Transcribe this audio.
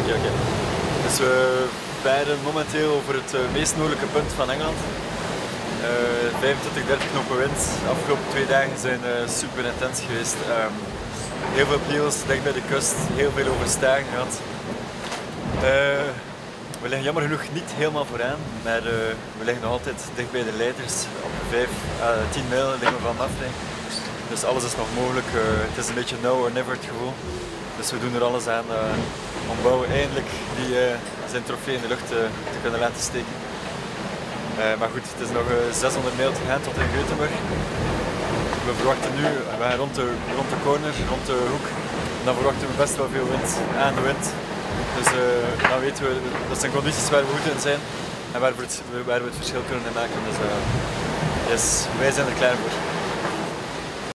Oké, oké. Dus we vijden momenteel over het eh, meest noordelijke punt van Engeland. Uh, 25, 30 knopen wind. De afgelopen twee dagen zijn uh, super intens geweest. Um, heel veel peels dicht bij de kust, heel veel overstijgen gehad. Uh, we liggen jammer genoeg niet helemaal vooraan, maar we liggen nog altijd dicht bij de leiders. Op 5 à 10 mijl liggen we van Mafre. Dus alles is nog mogelijk. het is een beetje now or never het gevoel. Dus we doen er alles aan om Bouwen eindelijk die, zijn trofee in de lucht te kunnen laten steken. Maar goed, het is nog 600 mijl te gaan tot in Geutenburg. We verwachten nu, we gaan rond de, rond de corner, rond de hoek. En dan verwachten we best wel veel wind aan de wind. Dus dan weten we, dat zijn condities waar we goed in zijn en waar we het, waar we het verschil kunnen maken. Dus yes, wij zijn er klaar voor.